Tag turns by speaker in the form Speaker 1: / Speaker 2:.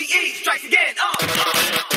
Speaker 1: e strikes again. Uh.